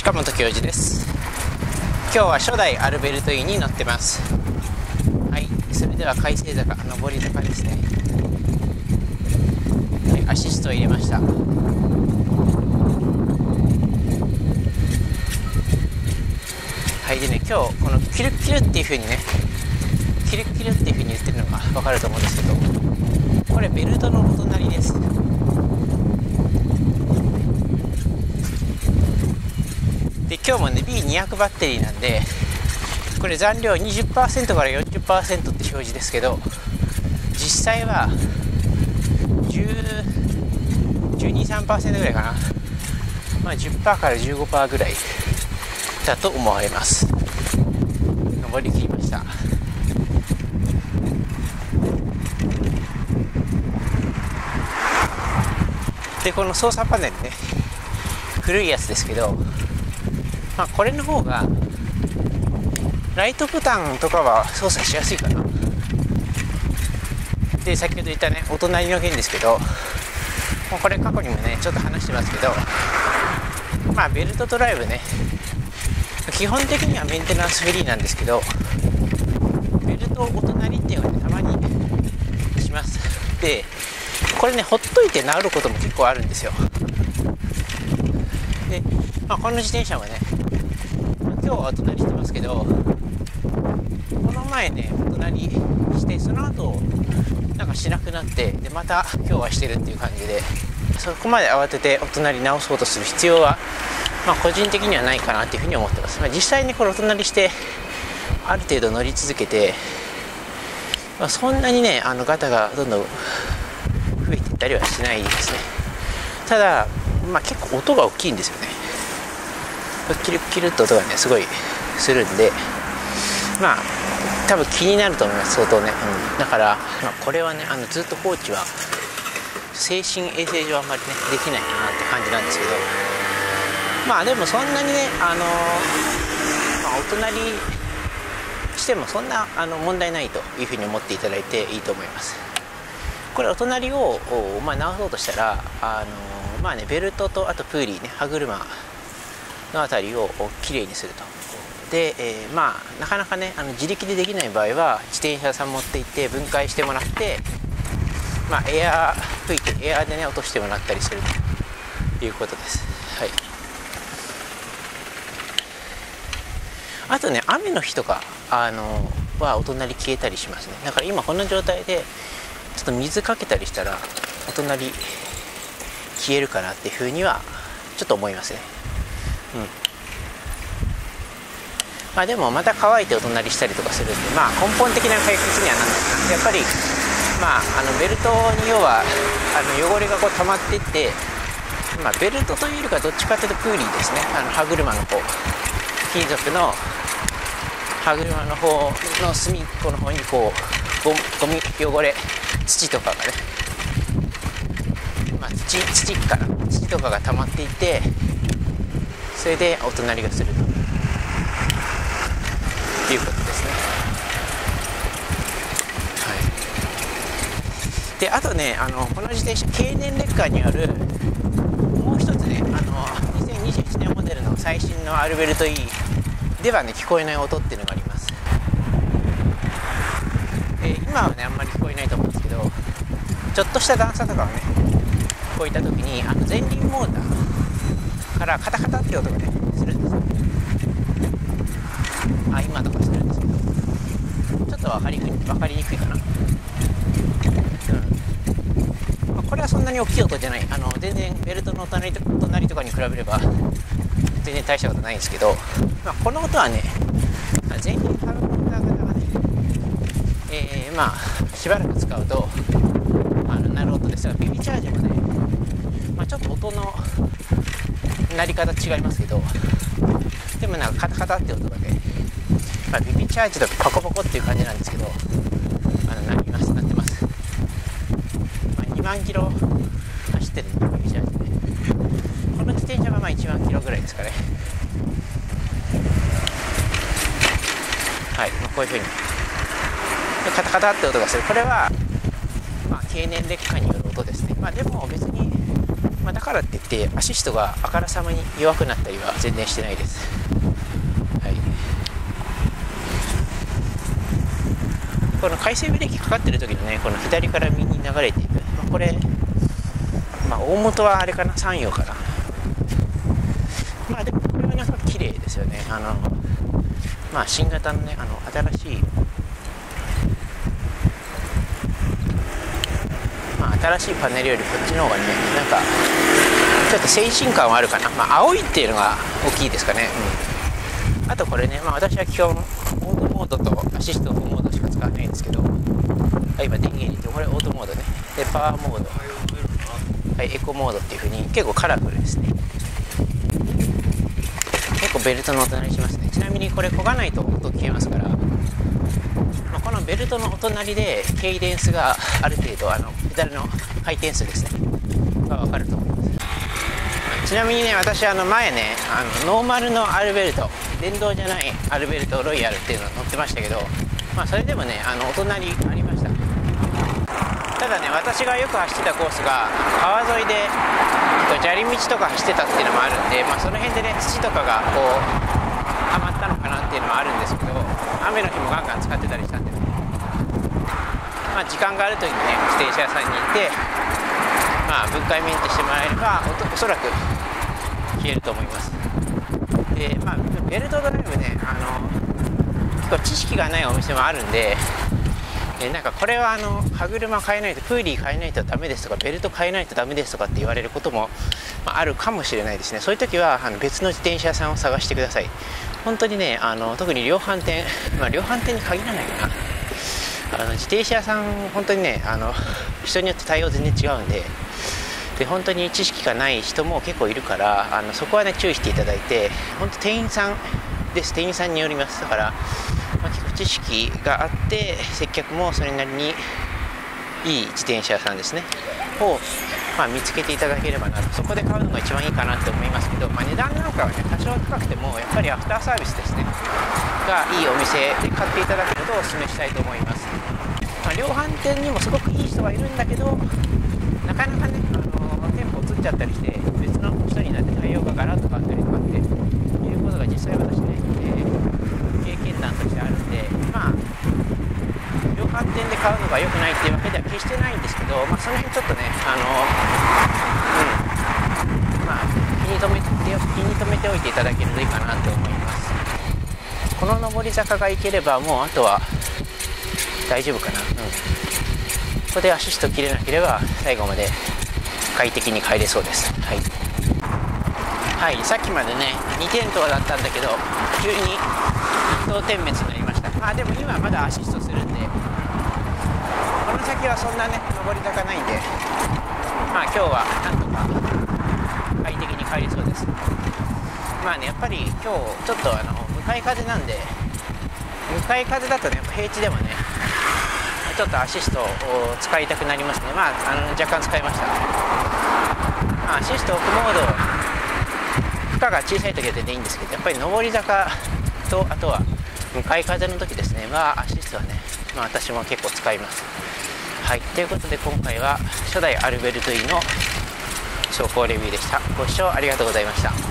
近本教授です。今日は初代アルベルトイに乗ってます。はい。それでは海星坂上り坂ですね、はい、アシストを入れました。はい。でね今日このキルキルっていう風にねキルキルっていう風に言ってるのが分かると思うんですけどこれベルトの隣です。で今日もね B200 バッテリーなんでこれ残量20%から40%って表示ですけど実際は1213%ぐらいかな。まあ10%から15%ぐらいだと思われます。登りきりました。でこの操作パネルね古いやつですけどまあ、これの方がライトボタンとかは操作しやすいかな。で先ほど言ったねお隣の件ですけどもうこれ過去にもねちょっと話してますけどまあベルトドライブね基本的にはメンテナンスフリーなんですけどベルトお隣っていうのはねたまにします。でこれねほっといて治ることも結構あるんですよ。で、まあ、この自転車はね今日は隣してますけどこの前ね隣してその後なんかしなくなってでまた今日はしてるっていう感じでそこまで慌ててお隣直そうとする必要は、まあ、個人的にはないかなっていうふうに思ってます、まあ、実際にこれお隣してある程度乗り続けて、まあ、そんなにねあのガタがどんどん増えていったりはしないですね。ただ、まあ、結構音が大きいんですよね。キルキルっと音がねすごいするんでまあ多分気になると思います相当ね、うん、だから、まあ、これはねあのずっと放置は精神衛生上あんまりねできないかなって感じなんですけど。まあでもそんなにねあのまあ、お隣してもそんなあの問題ないというふうに思っていただいていいと思います。これお隣を、まあ、直そうとしたらあのまあねベルトとあとプーリーね歯車の辺りをきれいにすると。で、えー、まあなかなかねあの自力でできない場合は自転車さん持って行って分解してもらってまあエアー吹いてエアーでね落としてもらったりすると。いうことです。はい。あとね雨の日とかあのはお隣消えたりしますね。だから今この状態でちょっと水かけたりしたらお隣消えるかなっていうふうにはちょっと思いますね。うん。まあでもまた乾いてお隣したりとかするんでまあ根本的な解決にはなんないな。やっぱりまああのベルトに要はあの汚れがこう溜まってってまあベルトというよりかどっちかというとプーリーですね。あの歯車の方。金属の歯車の方の隅っこの方にこうゴミ汚れ土とかがね。ま土土から土とかが溜まっていてそれでお隣がすると。いうことですね。はい。であとねあのこの自転車経年劣化によるもう一つねあの2021年モデルの最新のアルベルト E ではね聞こえない音っていうのがあります、えー、今はねあんまり聞こえないと思うんですけどちょっとした段差とかをねこういった時にあの前輪モーターからカタカタって音がねするんですよ。あ今とかするんですけどちょっと分かりにくい分かりにくいかな、うん。まあ、これはそんなに大きい音じゃない。あの全然ベルトの隣と隣とかに比べれば全然大したことないんですけど、まあ、この音はね前輪カルボンダー型がね、えー、まあしばらく使うとあのなる音ですがビビチャージもね、まあ、ちょっと音のなり方違いますけどでもなんかカタカタって音がね、まあ、ビビチャージだとパコパコっていう感じなんですけどあのなりますなってます、まあ、2万キロ走ってるんでビビチャージね。この自転車はまあ1万キロぐらいですかね。はい、まあ、こういうふうに。カタカタって音がする。これはまあ経年劣化による音ですね。まあでも別にまあ、だからって言ってアシストがあからさまに弱くなったりは全然してないです、はい、この回生ブレーキかかってる時のねこの左から右に流れていく、まあ、これ、まあ、大元はあれかな3葉かな。まあでもこれはなんか綺麗ですよね。あのまあ新型のねあの新しい新しいパネルよりこっちの方がねなんかちょっと先進感はあるかな、まあ、青いっていうのが大きいですかね、うん、あとこれね、まあ、私は基本オートモードとアシストオフモードしか使わないんですけど今電源入れてこれオートモードね。でパワーモード。はいエコモードっていう風に結構カラフルですね。結構ベルトのお隣しますね。ちなみにこれ焦がないと音消えますからベルトのお隣でケイデンスがある程度あのペダルの回転数ですね。が分かると思います。ちなみにね私あの前ねあのノーマルのアルベルト電動じゃないアルベルトロイヤルっていうの乗ってましたけどまあそれでもねあのお隣ありました。ただね私がよく走ってたコースが川沿いで砂利道とか走ってたっていうのもあるんで、まあ、その辺でね土とかがこうはまったのかなっていうのもあるんですけど雨の日もガンガン使ってたりしたんで、まあ、時間がある時にね。自転車屋さんに行ってまあ分解メンテしてもらえればおそらく消えると思います。でまあベルトドライブねあの結構知識がないお店もあるんでえなんかこれはあの歯車変えないとプーリー変えないとダメですとかベルト変えないとダメですとかって言われることも、まあ、あるかもしれないですね。そういう時はあの別の自転車屋さんを探してください。本当にねあの特に量販店、まあ、量販店に限らないかな。あの自転車屋さん本当にねあの 人によって対応全然違うんでで本当に知識がない人も結構いるからあのそこはね注意していただいて本当店員さんです。店員さんによりますだから、まあ、結構知識があって接客もそれなりにいい自転車屋さんですね。をまあ、見つけていただければなと。そこで買うのが一番いいかなって思いますけど、まあ、値段なんかはね多少高くてもやっぱりアフターサービスですね。がいいお店で買っていただけるとお勧めしたいと思います、量販店にもすごくいい人はいるんだけどなかなかね、あの店舗移っちゃったりして別の人になって対応がガラッと変わったりとかっていうことが実際私ね、えー、経験談としてあるんでまあ量販店で買うのが良くないっていうわけでは決してないんですけど、まあ、その辺ちょっとね、あのうん。まあ、気に留めて気に留めておいていただけるといいかなと思います。この上り坂が行ければもうあとは大丈夫かな、うん、ここでアシスト切れなければ最後まで快適に帰れそうです。はい。はい、さっきまでね2点灯だったんだけど急に一等点滅になりました。まあでも今まだアシストするんでこの先はそんなね上り坂ないんで。まあ今日はなんとか快適に帰りそうです。まあねやっぱり今日ちょっとあの向かい風なんで向かい風だとね平地でもねちょっとアシストを使いたくなりますね。まああの若干使いました、まあ、アシストオフモード。負荷が小さい時は全然いいんですけどやっぱり上り坂とあとは向かい風の時ですね。まあアシストはね、まあ、私も結構使います。はい。ということで今回は初代アルベルトイの走行レビューでした。ご視聴ありがとうございました。